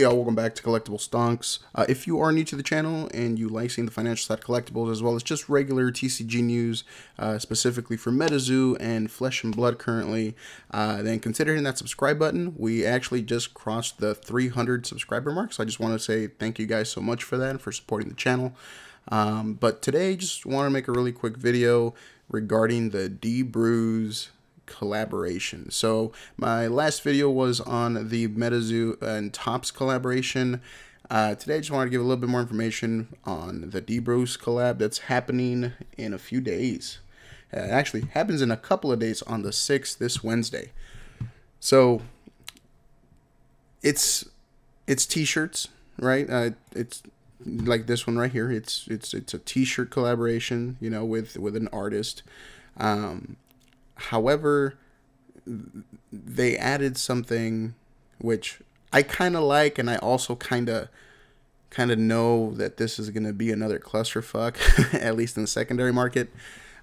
Hey y'all, welcome back to Collectible Stonks. Uh, if you are new to the channel and you like seeing the financial side collectibles as well as just regular TCG news, uh, specifically for MetaZoo and Flesh and Blood currently, uh, then consider hitting that subscribe button. We actually just crossed the 300 subscriber mark, so I just want to say thank you guys so much for that and for supporting the channel. Um, but today, just want to make a really quick video regarding the Dbruze collaboration. So my last video was on the MetaZoo and Topps collaboration. Uh, today I just wanted to give a little bit more information on the Dbruze collab that's happening in a few days. Uh, it actually happens in a couple of days on the 6th, this Wednesday. So it's it's t-shirts, right? Uh, it's like this one right here. It's it's it's a t-shirt collaboration, you know, with with an artist. Um, However, they added something which I kind of like, and I also kind of kind of know that this is going to be another clusterfuck, at least in the secondary market.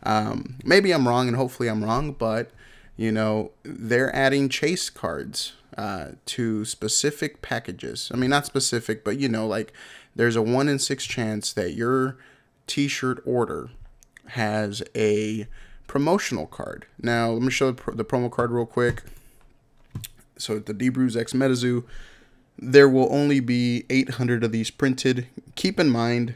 Um, maybe I'm wrong, and hopefully I'm wrong, but you know they're adding chase cards uh, to specific packages. I mean, not specific, but you know, like there's a one in six chance that your T-shirt order has a promotional card. Now, let me show the promo card real quick. So, the Dbruze X MetaZoo, there will only be 800 of these printed. Keep in mind,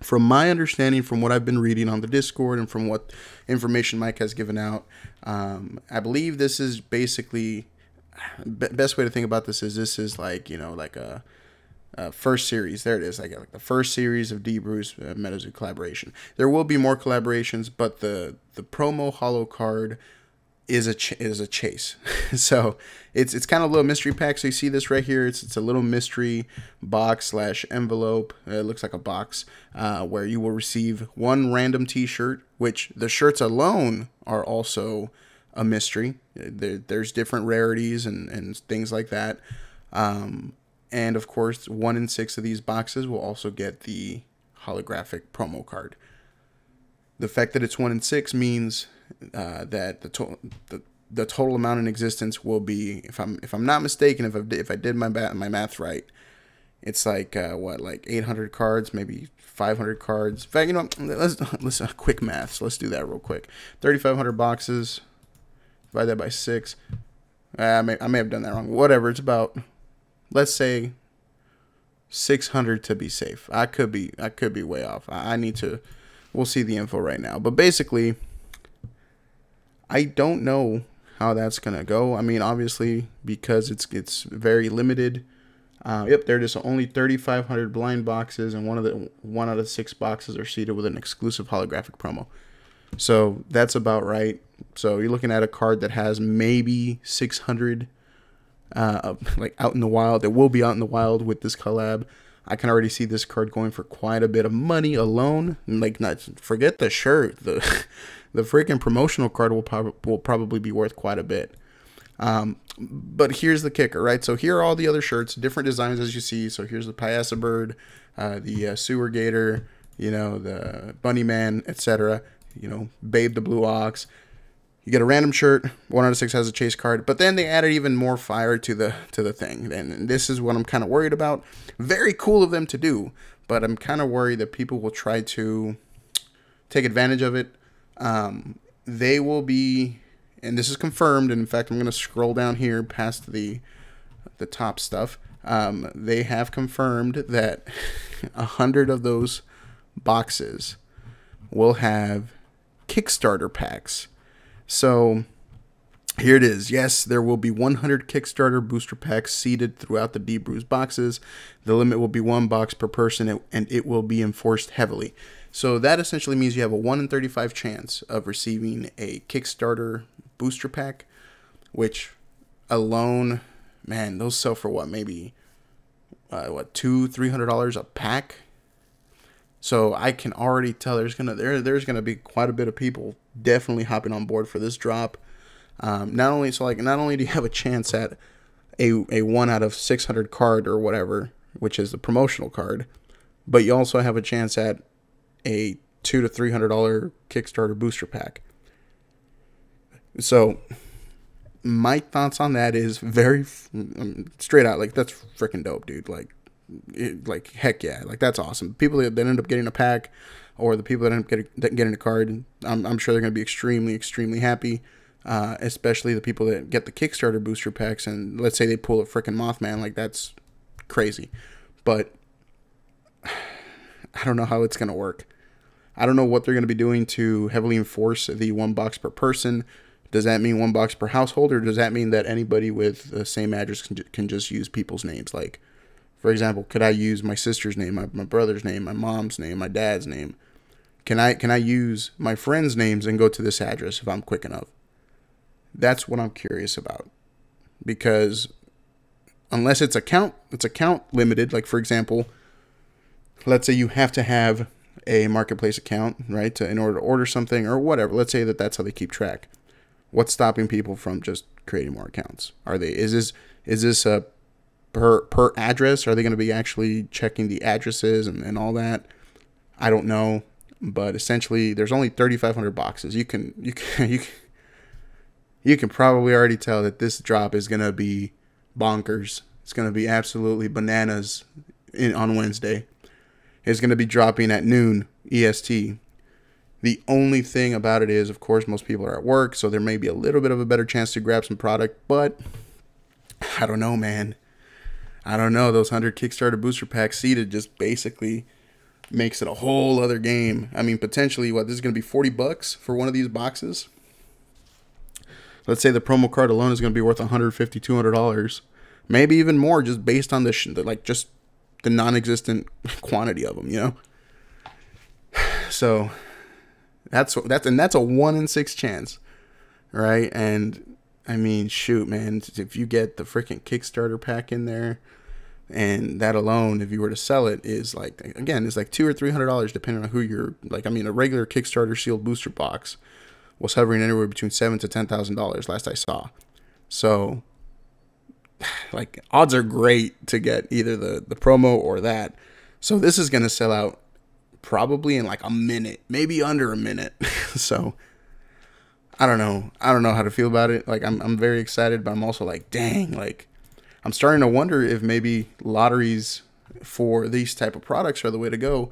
from my understanding, from what I've been reading on the Discord and from what information Mike has given out, um, I believe this is basically best way to think about this is this is like you know like a uh, first series. There it is. I got like the first series of Dbruze uh, MetaZoo collaboration. There will be more collaborations, but the the promo hollow card is a is a chase. so it's it's kind of a little mystery pack. So you see this right here. It's it's a little mystery box slash envelope. Uh, it looks like a box uh, where you will receive one random T-shirt, which the shirts alone are also a mystery. There, there's different rarities and and things like that. Um, and of course, one in six of these boxes will also get the holographic promo card. The fact that it's one in six means uh, that the, to- the the total amount in existence will be, if I'm if I'm not mistaken, if I if I did my ba- my math right, it's like uh, what like 800 cards, maybe 500 cards. In fact, you know, let's let's uh, quick math. So let's do that real quick. 3,500 boxes. Divide that by six. Uh, I may I may have done that wrong. Whatever. It's about let's say 600 to be safe. I could be I could be way off. I, need to we'll see the info right now. But basically I don't know how that's gonna go. I mean, obviously because it's it's very limited. Uh, yep, there it is. Only 3,500 blind boxes, and one of the one out of six boxes are seated with an exclusive holographic promo. So that's about right. So you're looking at a card that has maybe 600 uh, like out in the wild. It will be out in the wild with this collab. I can already see this card going for quite a bit of money alone. Like, not forget the shirt. The the freaking promotional card will probably will probably be worth quite a bit. Um, but here's the kicker, right? So here are all the other shirts, different designs as you see. So here's the Piasa bird, uh, the uh, sewer gator, you know, the bunny man, etc. You know, Babe the blue ox. You get a random shirt. One out of six has a chase card, but then they added even more fire to the to the thing. And this is what I'm kind of worried about. Very cool of them to do, but I'm kind of worried that people will try to take advantage of it. Um, they will be, and this is confirmed. And in fact, I'm going to scroll down here past the the top stuff. Um, they have confirmed that a hundred of those boxes will have Kickstarter packs so here it is. Yes, there will be 100 Kickstarter booster packs seeded throughout the Dbruze boxes. The limit will be one box per person, and it will be enforced heavily. So that essentially means you have a 1 in 35 chance of receiving a Kickstarter booster pack, which alone, man, those sell for what, maybe, uh, what, two, three hundred dollars a pack? So I can already tell there's gonna there there's gonna be quite a bit of people definitely hopping on board for this drop. Um, not only so like not only do you have a chance at a a one out of six hundred card or whatever, which is the promotional card, but you also have a chance at a two to three hundred dollar Kickstarter booster pack. So my thoughts on that is very um, straight out like that's freaking dope, dude. Like, like heck yeah, like that's awesome. People that, that end up getting a pack, or the people that end up getting, getting a card, I'm, I'm sure they're gonna be extremely extremely happy. Uh, especially the people that get the Kickstarter booster packs, and let's say they pull a freaking Mothman, like that's crazy. But I don't know how it's gonna work. I don't know what they're gonna be doing to heavily enforce the one box per person does that mean one box per household, or does that mean that anybody with the same address can, can just use people's names? Like, for example, could I use my sister's name, my, my brother's name, my mom's name, my dad's name? Can I can I use my friends' names and go to this address if I'm quick enough? That's what I'm curious about, because unless it's account it's account limited. Like for example, let's say you have to have a marketplace account, right, to, in order to order something or whatever. Let's say that that's how they keep track what's stopping people from just creating more accounts? Are they is this is this a per per address? Are they going to be actually checking the addresses and, and all that? I don't know, but essentially there's only 3500 boxes. You can you can you can, you can probably already tell that this drop is going to be bonkers. It's going to be absolutely bananas in, on Wednesday. It's going to be dropping at noon EST. The only thing about it is, of course, most people are at work, so there may be a little bit of a better chance to grab some product, but I don't know, man. I don't know. Those 100 Kickstarter booster packs seeded just basically makes it a whole other game. I mean, potentially, what, this is going to be 40 bucks for one of these boxes? Let's say the promo card alone is going to be worth 150 $200. Maybe even more just based on the, like, just the non existent quantity of them, you know? So that's that's and that's a one in six chance, right? And I mean, shoot, man, if you get the freaking Kickstarter pack in there, and that alone, if you were to sell it, is like again, it's like two or three hundred dollars depending on who you're. Like, I mean, a regular Kickstarter sealed booster box was hovering anywhere between seven to ten thousand dollars last I saw. So, like, odds are great to get either the the promo or that. So this is gonna sell out probably in like a minute, maybe under a minute. so I don't know. I don't know how to feel about it. Like I'm I'm very excited, but I'm also like, dang, like I'm starting to wonder if maybe lotteries for these type of products are the way to go.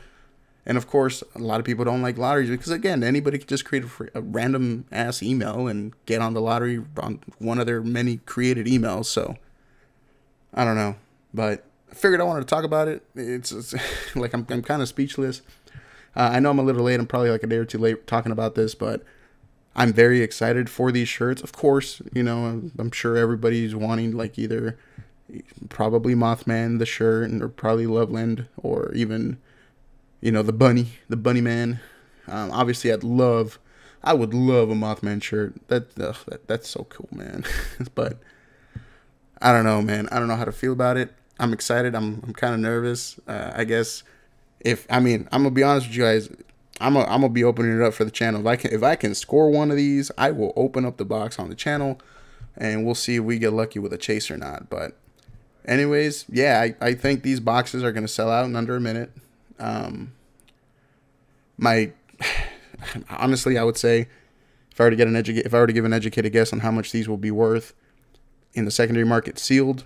And of course, a lot of people don't like lotteries because again, anybody can just create a, free, a random ass email and get on the lottery on one of their many created emails. So I don't know, but I figured I wanted to talk about it. It's, it's like I'm, I'm kind of speechless. Uh, I know I'm a little late. I'm probably like a day or two late talking about this, but I'm very excited for these shirts. Of course, you know, I'm, sure everybody's wanting like either probably Mothman, the shirt, or probably Loveland, or even, you know, the bunny, the bunny man. Um, obviously, I'd love, I would love a Mothman shirt. That, ugh, that that's so cool, man. but I don't know, man. I don't know how to feel about it. I'm excited. I'm I'm kind of nervous. Uh, I guess if I mean I'm gonna be honest with you guys, I'm a, I'm gonna be opening it up for the channel. If I can if I can score one of these, I will open up the box on the channel, and we'll see if we get lucky with a chase or not. But anyways, yeah, I, I think these boxes are gonna sell out in under a minute. Um, my honestly, I would say if I were to get an educate if I were to give an educated guess on how much these will be worth in the secondary market sealed,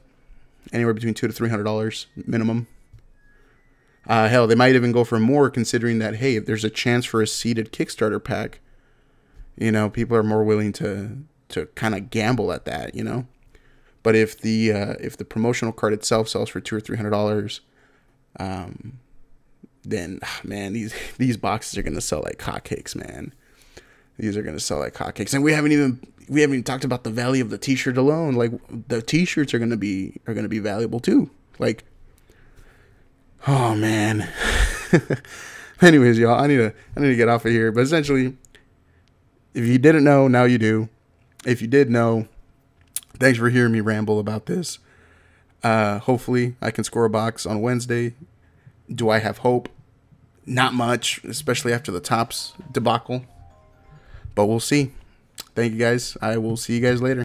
anywhere between two to three hundred dollars minimum. Uh, hell, they might even go for more, considering that hey, if there's a chance for a seeded Kickstarter pack, you know, people are more willing to to kind of gamble at that, you know. But if the uh, if the promotional card itself sells for two or three hundred dollars, um, then man, these these boxes are gonna sell like hotcakes, man. These are gonna sell like hotcakes, and we haven't even we haven't even talked about the value of the T-shirt alone. Like the T-shirts are gonna be are gonna be valuable too. Like Oh man. Anyways, y'all, I need to I need to get off of here. But essentially, if you didn't know, now you do. If you did know, thanks for hearing me ramble about this. Uh, hopefully, I can score a box on Wednesday. Do I have hope? Not much, especially after the Topps debacle. But we'll see. Thank you guys. I will see you guys later.